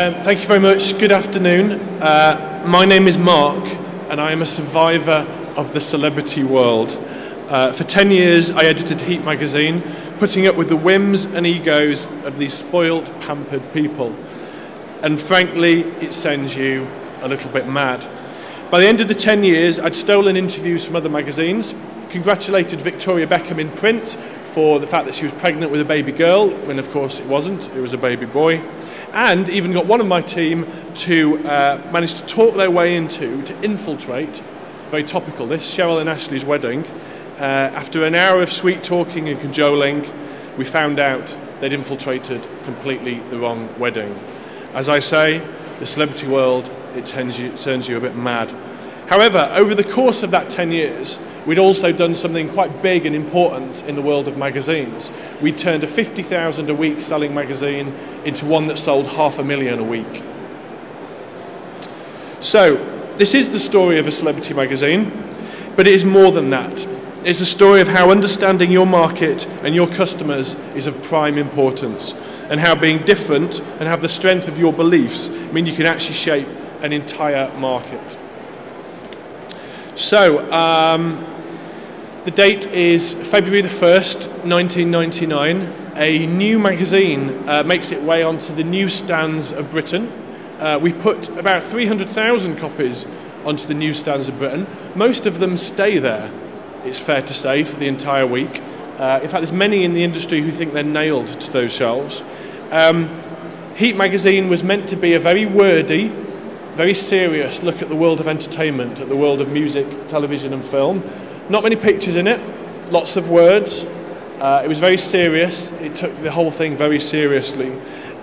Um, thank you very much. Good afternoon. Uh, my name is Mark, and I am a survivor of the celebrity world. Uh, for 10 years, I edited Heat magazine, putting up with the whims and egos of these spoilt, pampered people. And frankly, it sends you a little bit mad. By the end of the 10 years, I'd stolen interviews from other magazines, congratulated Victoria Beckham in print for the fact that she was pregnant with a baby girl, when of course it wasn't, it was a baby boy, and even got one of my team to uh, manage to talk their way into, to infiltrate, very topical this, Cheryl and Ashley's wedding. Uh, after an hour of sweet talking and cajoling, we found out they'd infiltrated completely the wrong wedding. As I say, the celebrity world it turns you, turns you a bit mad. However, over the course of that 10 years, we'd also done something quite big and important in the world of magazines. We turned a 50,000 a week selling magazine into one that sold half a million a week. So, this is the story of a celebrity magazine, but it is more than that. It's a story of how understanding your market and your customers is of prime importance, and how being different and have the strength of your beliefs mean you can actually shape an entire market. So, um, the date is February the 1st, 1999. A new magazine uh, makes its way onto the newsstands of Britain. Uh, we put about 300,000 copies onto the newsstands of Britain. Most of them stay there, it's fair to say, for the entire week. Uh, in fact, there's many in the industry who think they're nailed to those shelves. Um, Heat magazine was meant to be a very wordy, very serious look at the world of entertainment, at the world of music, television, and film. Not many pictures in it, lots of words. Uh, it was very serious. It took the whole thing very seriously.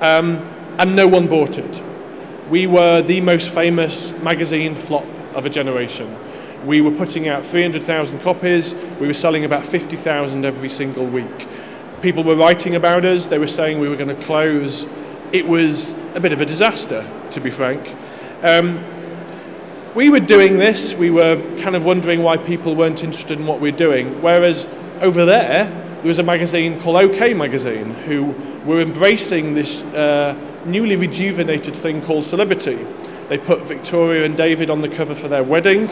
Um, and no one bought it. We were the most famous magazine flop of a generation. We were putting out 300,000 copies. We were selling about 50,000 every single week. People were writing about us. They were saying we were going to close. It was a bit of a disaster, to be frank. Um, we were doing this, we were kind of wondering why people weren't interested in what we we're doing, whereas over there, there was a magazine called OK Magazine who were embracing this uh, newly rejuvenated thing called celebrity. They put Victoria and David on the cover for their wedding,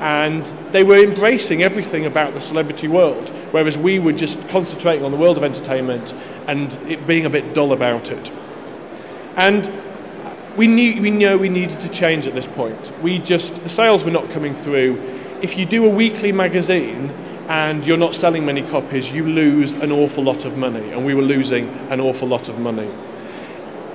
and they were embracing everything about the celebrity world, whereas we were just concentrating on the world of entertainment and it being a bit dull about it. And we knew we know we needed to change at this point. We just the sales were not coming through. If you do a weekly magazine and you're not selling many copies, you lose an awful lot of money, and we were losing an awful lot of money.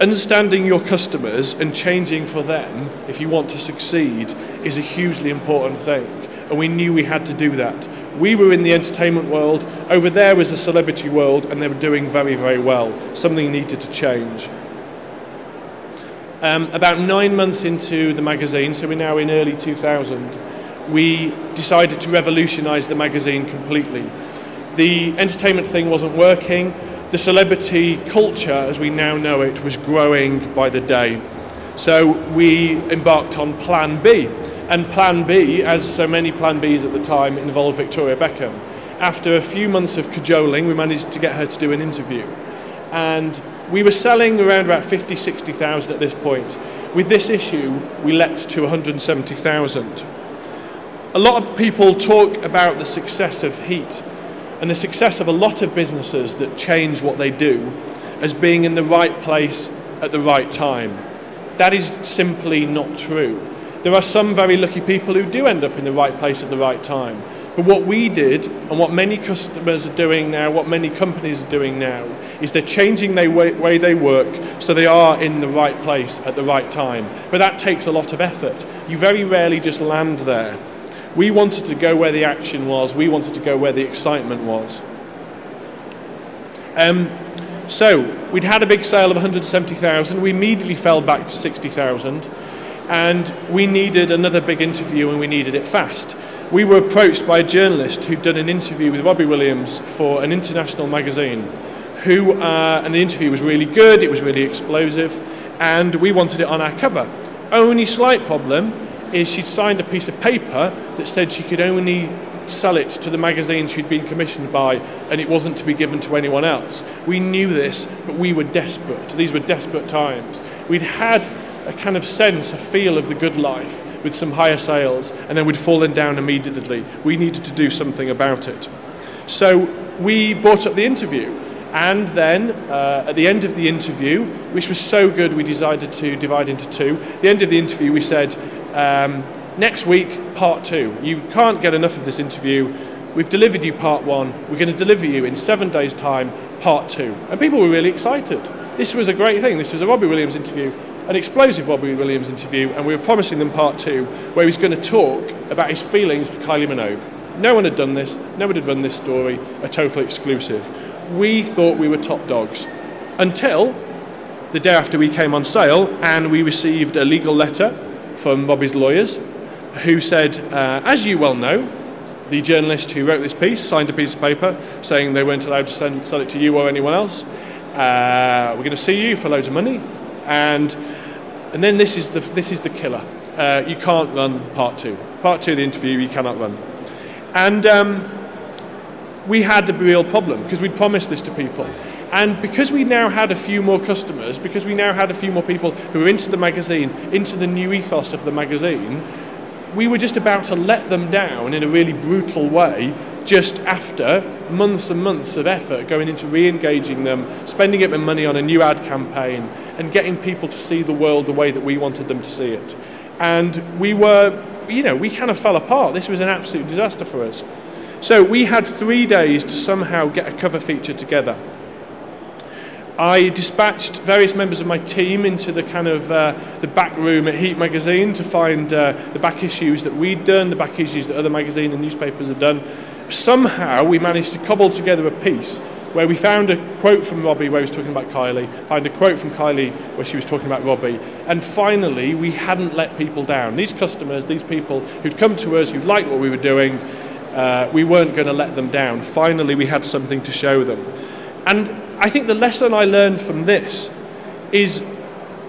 Understanding your customers and changing for them if you want to succeed is a hugely important thing, and we knew we had to do that. We were in the entertainment world, over there was the celebrity world, and they were doing very, very well. Something needed to change. Um, about nine months into the magazine, so we're now in early 2000, we decided to revolutionise the magazine completely. The entertainment thing wasn't working. The celebrity culture, as we now know it, was growing by the day. So we embarked on Plan B. And Plan B, as so many Plan Bs at the time, involved Victoria Beckham. After a few months of cajoling, we managed to get her to do an interview. And we were selling around about 50, 60,000 at this point. With this issue, we leapt to 170,000. A lot of people talk about the success of Heat and the success of a lot of businesses that change what they do as being in the right place at the right time. That is simply not true. There are some very lucky people who do end up in the right place at the right time. But what we did, and what many customers are doing now, what many companies are doing now, is they're changing the way, they work so they are in the right place at the right time. But that takes a lot of effort. You very rarely just land there. We wanted to go where the action was, we wanted to go where the excitement was. Um, so, we'd had a big sale of 170,000, we immediately fell back to 60,000, and we needed another big interview and we needed it fast we were approached by a journalist who'd done an interview with Robbie Williams for an international magazine. Who, uh, and the interview was really good, it was really explosive, and we wanted it on our cover. Only slight problem is she'd signed a piece of paper that said she could only sell it to the magazines she'd been commissioned by, and it wasn't to be given to anyone else. We knew this, but we were desperate. These were desperate times. We'd had a kind of sense, a feel of the good life with some higher sales, and then we'd fallen down immediately. We needed to do something about it. So we brought up the interview. And then uh, at the end of the interview, which was so good, we decided to divide into two. At the end of the interview, we said, um, next week, part two. You can't get enough of this interview. We've delivered you part one. We're going to deliver you in seven days' time, part two. And people were really excited. This was a great thing. This was a Robbie Williams interview, an explosive Robbie Williams interview, and we were promising them part two, where he was going to talk about his feelings for Kylie Minogue. No one had done this, no one had run this story, a total exclusive we thought we were top dogs until the day after we came on sale and we received a legal letter from Robbie's lawyers who said, uh, as you well know, the journalist who wrote this piece signed a piece of paper saying they weren't allowed to send, sell it to you or anyone else. Uh, we're going to sue you for loads of money, and and then this is the this is the killer. Uh, you can't run part two. Part two of the interview you cannot run, and. Um, we had the real problem because we'd promised this to people. And because we now had a few more customers, because we now had a few more people who were into the magazine, into the new ethos of the magazine, we were just about to let them down in a really brutal way just after months and months of effort going into re engaging them, spending it with money on a new ad campaign, and getting people to see the world the way that we wanted them to see it. And we were, you know, we kind of fell apart. This was an absolute disaster for us. So we had three days to somehow get a cover feature together. I dispatched various members of my team into the kind of uh, the back room at Heat magazine to find uh, the back issues that we'd done, the back issues that other magazine and newspapers had done. Somehow we managed to cobble together a piece where we found a quote from Robbie where he was talking about Kylie, found a quote from Kylie where she was talking about Robbie, and finally we hadn't let people down. These customers, these people who'd come to us, who liked what we were doing, uh, we weren't going to let them down. Finally, we had something to show them. And I think the lesson I learned from this is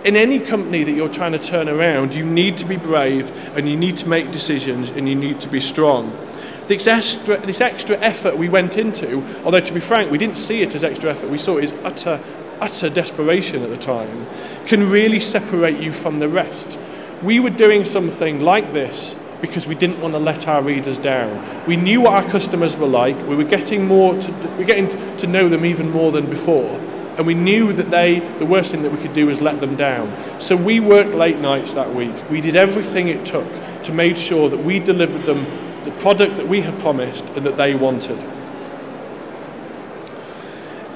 in any company that you're trying to turn around, you need to be brave and you need to make decisions and you need to be strong. This extra, this extra effort we went into, although to be frank, we didn't see it as extra effort, we saw it as utter, utter desperation at the time, can really separate you from the rest. We were doing something like this because we didn't want to let our readers down. We knew what our customers were like. We were getting more to, we were getting to know them even more than before. And we knew that they, the worst thing that we could do was let them down. So we worked late nights that week. We did everything it took to make sure that we delivered them the product that we had promised and that they wanted.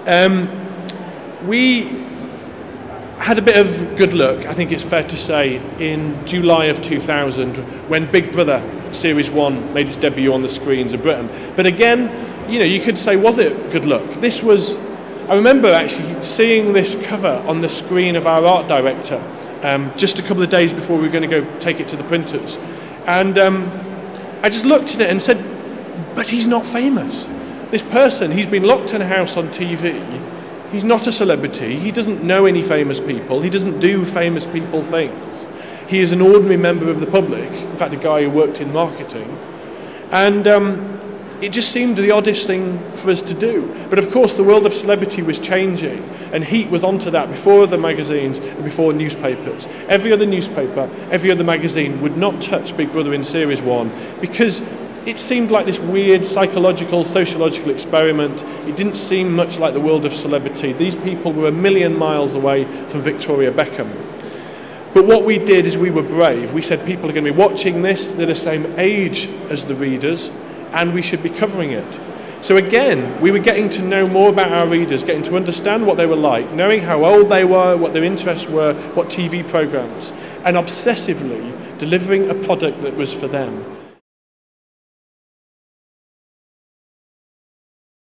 Um, we had a bit of good luck, I think it's fair to say, in July of 2000 when Big Brother Series 1 made its debut on the screens of Britain. But again, you know, you could say, was it good luck? This was, I remember actually seeing this cover on the screen of our art director um, just a couple of days before we were going to go take it to the printers. And um, I just looked at it and said, but he's not famous. This person, he's been locked in a house on TV He's not a celebrity. He doesn't know any famous people. He doesn't do famous people things. He is an ordinary member of the public, in fact, a guy who worked in marketing. And um, it just seemed the oddest thing for us to do. But of course, the world of celebrity was changing, and Heat was onto that before other magazines and before newspapers. Every other newspaper, every other magazine would not touch Big Brother in Series 1 because it seemed like this weird psychological, sociological experiment. It didn't seem much like the world of celebrity. These people were a million miles away from Victoria Beckham. But what we did is we were brave. We said people are going to be watching this, they're the same age as the readers, and we should be covering it. So again, we were getting to know more about our readers, getting to understand what they were like, knowing how old they were, what their interests were, what TV programs, and obsessively delivering a product that was for them.